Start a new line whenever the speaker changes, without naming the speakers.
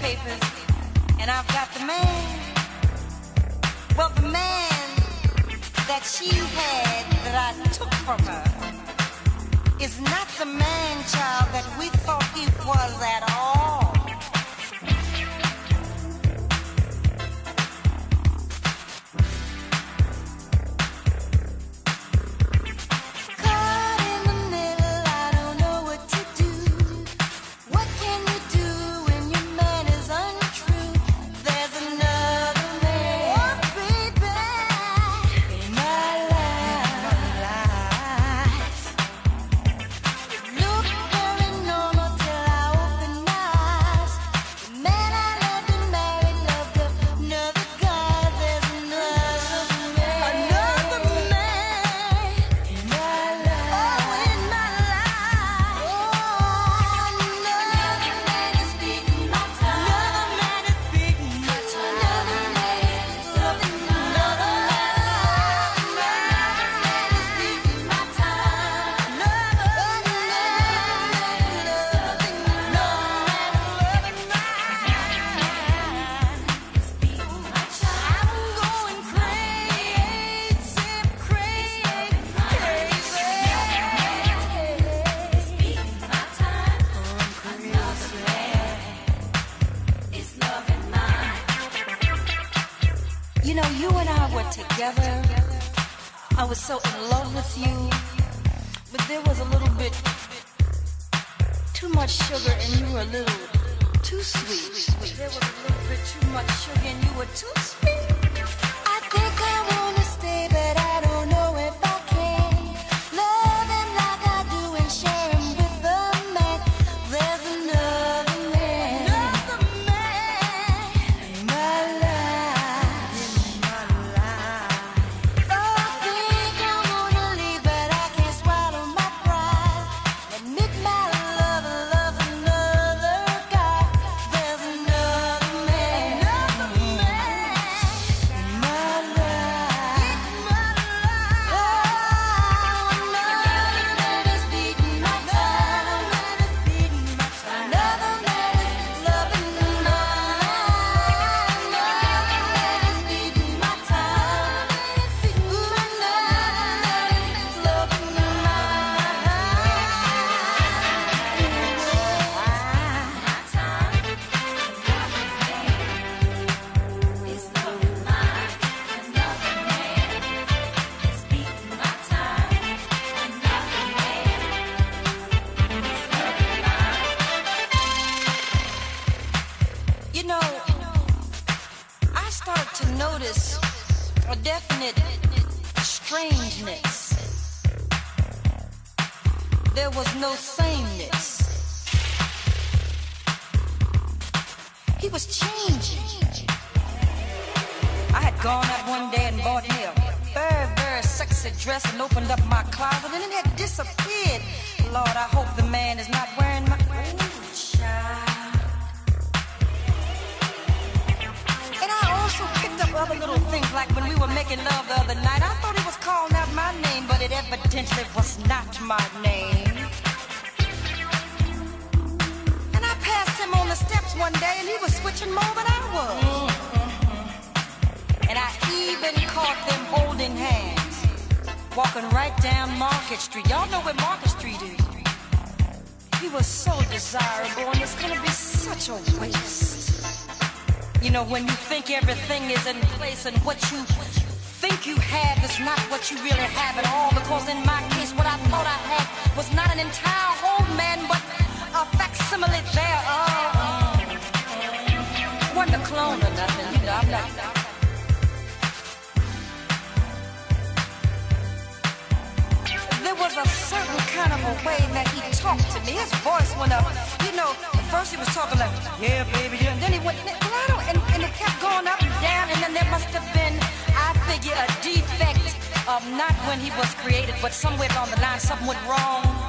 papers, and I've got the man. Well, the man that she had that I took from her is not the man, child, that we thought he was at all. Together. I was so in love with you, but there was a little bit too much sugar, and you were a little too sweet. There was a little bit too much sugar, and you were too sweet. Strangeness. There was no sameness. He was changing. I had gone out one day and bought me a very, very sexy dress and opened up my closet and it had disappeared. Lord, I hope the man is not wearing my. And I also picked up other little things like when we were making love the other night. I thought he calling out my name, but it evidently was not my name. And I passed him on the steps one day and he was switching more than I was. And I even caught them holding hands, walking right down Market Street. Y'all know where Market Street is. He was so desirable and it's gonna be such a waste. You know, when you think everything is in place and what you think you have is not what you really have at all. Because in my case, what I thought I had was not an entire whole man, but a facsimile thereof. Wasn't a clone or nothing, you know, I'm not. There was a certain kind of a way that he talked to me. His voice went up. You know, at first he was talking like, yeah, baby, yeah. And then he went, well, I don't, and, and it kept going up and down. And then there must have been, I figure, a defect of not when he was created, but somewhere along the line, something went wrong.